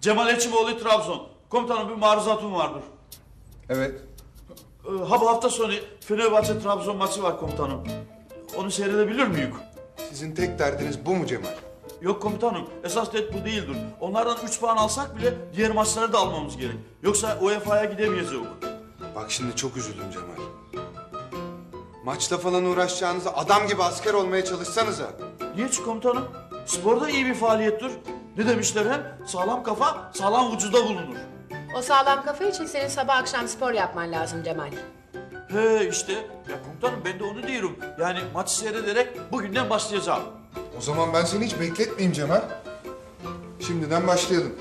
Cemal Eçimoğlu Trabzon. Komutanım bir maruzatım vardır. Evet. Ee, ha bu hafta sonu Fenerbahçe Trabzon maçı var komutanım. Onu seyredebilir miyiz? Sizin tek derdiniz bu mu Cemal? Yok komutanım, esas det bu değildir. Onlardan 3 puan alsak bile diğer maçları da almamız gerek. Yoksa UEFA'ya gidemeyeceğiz. Bak şimdi çok üzüldüm Cemal. Maçla falan uğraşacağınıza adam gibi asker olmaya çalışsanıza. Niye ki komutanım? Spor da iyi bir faaliyettir. Ne demişler hem? Sağlam kafa sağlam vücuda bulunur. O sağlam kafa için senin sabah akşam spor yapman lazım Cemal. He işte. Ya komutanım ben de onu diyorum. Yani maçı seyrederek bugünden başlayacağım. O zaman ben seni hiç bekletmeyeyim Cemal. Şimdiden başlayalım.